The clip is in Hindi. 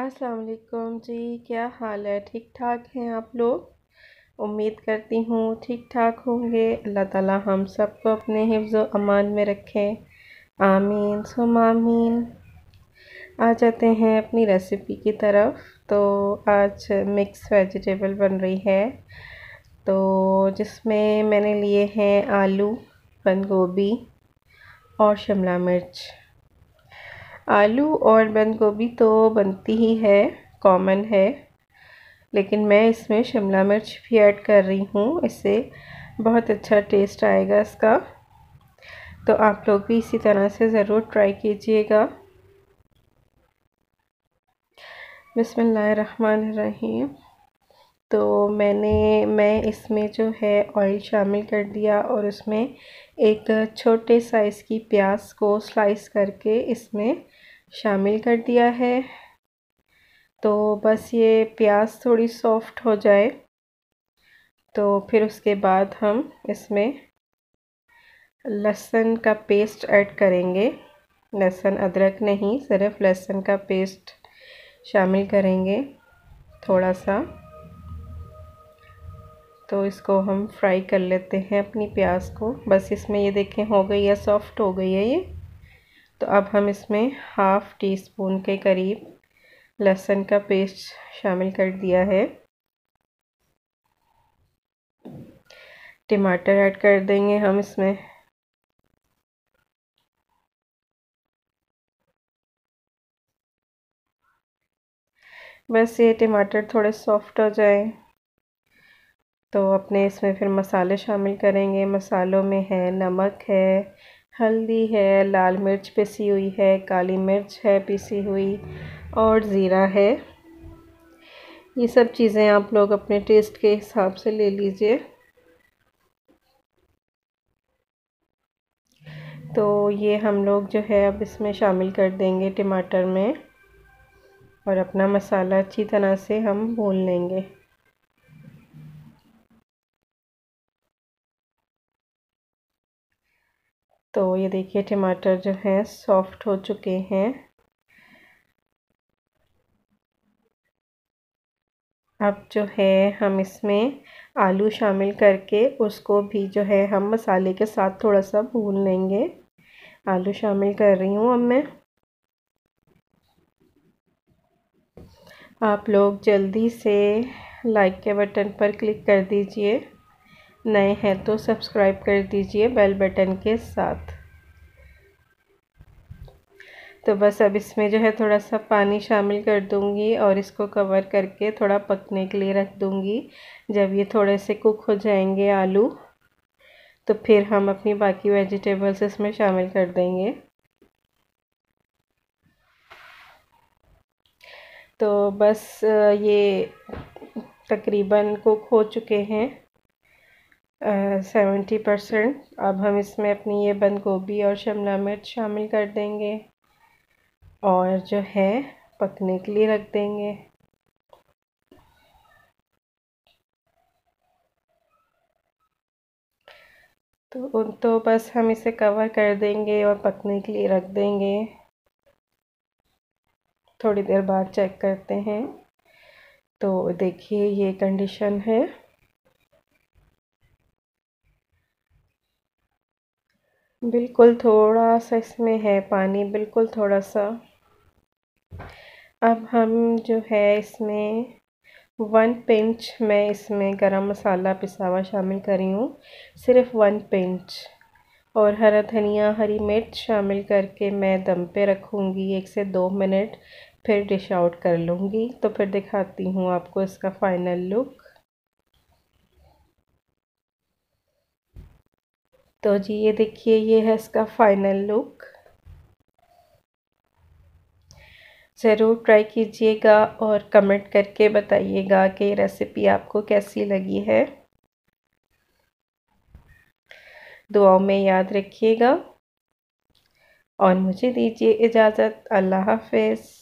अस्सलाम वालेकुम जी, क्या हाल है? ठीक ठाक हैं आप लोग? उम्मीद करती हूँ ठीक ठाक होंगे। अल्लाह ताला हम सबको अपने हिफ्ज़ अमान में रखें। आमीन, सुम आमीन। आ जाते हैं अपनी रेसिपी की तरफ़। तो आज मिक्स वेजिटेबल बन रही है। तो जिसमें मैंने लिए हैं आलू, बंद गोभी और शिमला मिर्च। आलू और बंद गोभी तो बनती ही है कॉमन है। लेकिन मैं इसमें शिमला मिर्च भी ऐड कर रही हूँ, इससे बहुत अच्छा टेस्ट आएगा इसका। तो आप लोग भी इसी तरह से ज़रूर ट्राई कीजिएगा। बिसमीम तो मैंने, मैं इसमें जो है ऑयल शामिल कर दिया और उसमें एक छोटे साइज़ की प्याज को स्लाइस करके इसमें शामिल कर दिया है। तो बस ये प्याज थोड़ी सॉफ्ट हो जाए। तो फिर उसके बाद हम इसमें लहसुन का पेस्ट ऐड करेंगे। लहसुन अदरक नहीं, सिर्फ़ लहसुन का पेस्ट शामिल करेंगे थोड़ा सा। तो इसको हम फ्राई कर लेते हैं अपनी प्याज को। बस इसमें ये देखें, हो गई है सॉफ्ट हो गई है ये? तो अब हम इसमें हाफ़ टी स्पून के करीब लहसुन का पेस्ट शामिल कर दिया है। टमाटर ऐड कर देंगे हम इसमें। बस ये टमाटर थोड़े सॉफ्ट हो जाए। तो अपने इसमें फिर मसाले शामिल करेंगे। मसालों में है नमक है हल्दी है, लाल मिर्च पिसी हुई है, काली मिर्च है पिसी हुई और ज़ीरा है। ये सब चीज़ें आप लोग अपने टेस्ट के हिसाब से ले लीजिए। तो ये हम लोग जो है अब इसमें शामिल कर देंगे टमाटर में और अपना मसाला अच्छी तरह से हम भून लेंगे। तो ये देखिए टमाटर जो है सॉफ्ट हो चुके हैं। अब जो है, हम इसमें आलू शामिल करके उसको भी जो है, हम मसाले के साथ थोड़ा सा भून लेंगे। आलू शामिल कर रही हूँ अब मैं। आप लोग जल्दी से लाइक के बटन पर क्लिक कर दीजिए। नए हैं तो सब्सक्राइब कर दीजिए बेल बटन के साथ। तो बस अब इसमें जो है थोड़ा सा पानी शामिल कर दूँगी और इसको कवर करके थोड़ा पकने के लिए रख दूँगी। जब ये थोड़े से कुक हो जाएँगे आलू तो फिर हम अपनी बाकी वेजिटेबल्स इसमें शामिल कर देंगे। तो बस ये तकरीबन कुक हो चुके हैं। सेवेंटी परसेंट अब हम इसमें अपनी ये बंद गोभी और शिमला मिर्च शामिल कर देंगे और जो है, पकने के लिए रख देंगे। तो तो बस हम इसे कवर कर देंगे और पकने के लिए रख देंगे। थोड़ी देर बाद चेक करते हैं। तो देखिए, ये कंडीशन है। बिल्कुल थोड़ा सा इसमें है पानी, बिल्कुल थोड़ा सा। अब हम जो है इसमें वन पिंच मैं इसमें गरम मसाला पिसा हुआ शामिल करी हूँ, सिर्फ़ वन पिंच और हरा धनिया, हरी मिर्च शामिल करके मैं दम पे रखूँगी, एक से दो मिनट फिर डिश आउट कर लूँगी। तो फिर दिखाती हूँ आपको इसका फ़ाइनल लुक तो जी, ये देखिए, ये है इसका फ़ाइनल लुक ज़रूर ट्राई कीजिएगा और कमेंट करके बताइएगा कि रेसिपी आपको कैसी लगी है. दुआओं में याद रखिएगा. और मुझे दीजिए इजाज़त. अल्लाह हाफिज़.